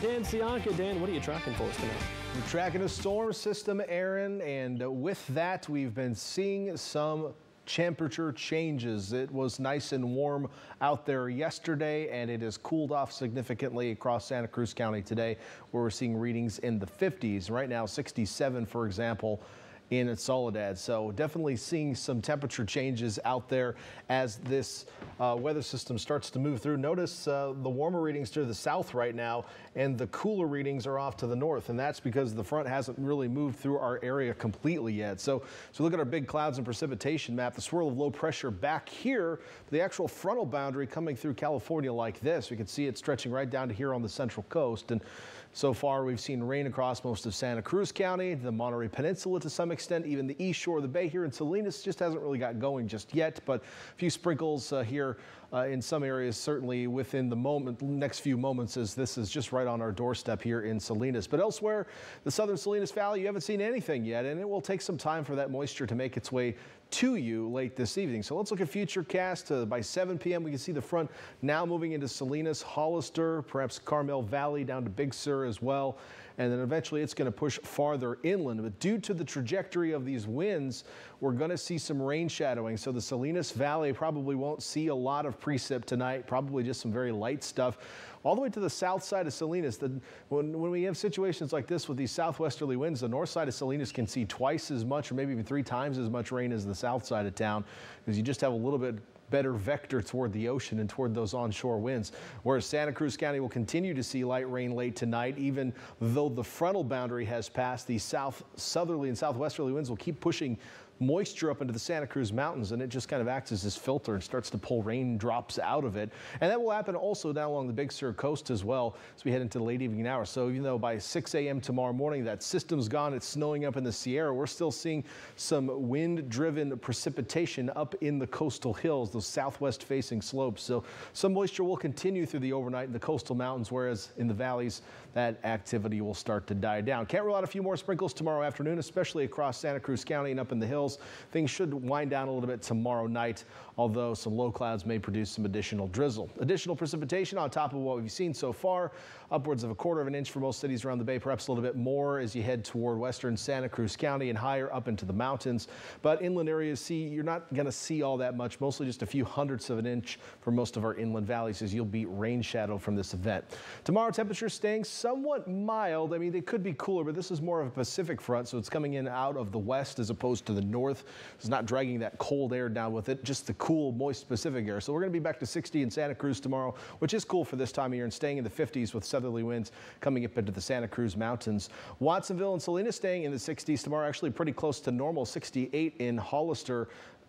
Dann Cianca. Dann, what are you tracking for us tonight? We're tracking a storm system, Aaron, and with that, we've been seeing some temperature changes. It was nice and warm out there yesterday, and it has cooled off significantly across Santa Cruz County today, where we're seeing readings in the 50s. Right now, 67, for example in Soledad. So definitely seeing some temperature changes out there as this uh, weather system starts to move through. Notice uh, the warmer readings to the south right now and the cooler readings are off to the north. And that's because the front hasn't really moved through our area completely yet. So, so look at our big clouds and precipitation map, the swirl of low pressure back here, the actual frontal boundary coming through California like this. We can see it stretching right down to here on the central coast. And so far we've seen rain across most of Santa Cruz County, the Monterey Peninsula to some extent, even the east shore of the bay here in Salinas just hasn't really got going just yet, but a few sprinkles uh, here uh, in some areas, certainly within the moment, next few moments, as this is just right on our doorstep here in Salinas. But elsewhere, the southern Salinas Valley, you haven't seen anything yet, and it will take some time for that moisture to make its way to you late this evening. So let's look at Futurecast. Uh, by 7 p.m., we can see the front now moving into Salinas, Hollister, perhaps Carmel Valley down to Big Sur as well. And then eventually it's going to push farther inland. But due to the trajectory of these winds, we're going to see some rain shadowing. So the Salinas Valley probably won't see a lot of precip tonight, probably just some very light stuff. All the way to the south side of Salinas, the, when, when we have situations like this with these southwesterly winds, the north side of Salinas can see twice as much or maybe even three times as much rain as the south side of town because you just have a little bit better vector toward the ocean and toward those onshore winds. Whereas Santa Cruz County will continue to see light rain late tonight, even though the frontal boundary has passed, the south southerly and southwesterly winds will keep pushing moisture up into the Santa Cruz Mountains, and it just kind of acts as this filter and starts to pull raindrops out of it. And that will happen also down along the Big Sur coast as well as we head into the late evening hours. So even though by 6 a.m. tomorrow morning that system's gone, it's snowing up in the Sierra, we're still seeing some wind-driven precipitation up in the coastal hills, those southwest-facing slopes. So some moisture will continue through the overnight in the coastal mountains, whereas in the valleys, that activity will start to die down. Can't rule out a few more sprinkles tomorrow afternoon, especially across Santa Cruz County and up in the hills. Things should wind down a little bit tomorrow night, although some low clouds may produce some additional drizzle. Additional precipitation on top of what we've seen so far, upwards of a quarter of an inch for most cities around the bay, perhaps a little bit more as you head toward western Santa Cruz County and higher up into the mountains. But inland areas, see, you're not going to see all that much, mostly just a few hundredths of an inch for most of our inland valleys as you'll be rain shadow from this event. Tomorrow, temperatures staying somewhat mild. I mean, they could be cooler, but this is more of a Pacific front, so it's coming in out of the west as opposed to the north. It's not dragging that cold air down with it, just the cool, moist Pacific air. So we're going to be back to 60 in Santa Cruz tomorrow, which is cool for this time of year and staying in the 50s with southerly winds coming up into the Santa Cruz Mountains. Watsonville and Salinas staying in the 60s tomorrow, actually pretty close to normal, 68 in Hollister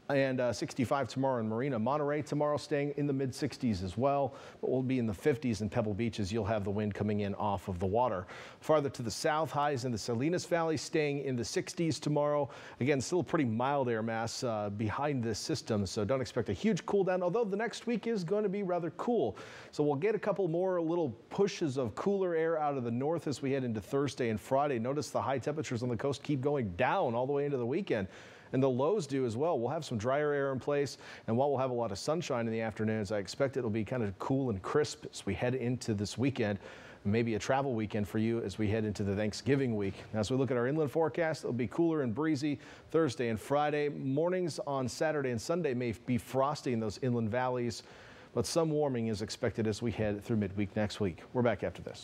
and uh, 65 tomorrow in Marina. Monterey tomorrow staying in the mid 60s as well, but we'll be in the 50s in Pebble Beach as you'll have the wind coming in off of the water. Farther to the south, highs in the Salinas Valley staying in the 60s tomorrow. Again, still a pretty mild air mass uh, behind this system, so don't expect a huge cool down, although the next week is going to be rather cool. So we'll get a couple more little pushes of cooler air out of the north as we head into Thursday and Friday. Notice the high temperatures on the coast keep going down all the way into the weekend and the lows do as well. We'll have some drier air in place, and while we'll have a lot of sunshine in the afternoons, I expect it'll be kind of cool and crisp as we head into this weekend. Maybe a travel weekend for you as we head into the Thanksgiving week. As we look at our inland forecast, it'll be cooler and breezy Thursday and Friday. Mornings on Saturday and Sunday may be frosty in those inland valleys, but some warming is expected as we head through midweek next week. We're back after this.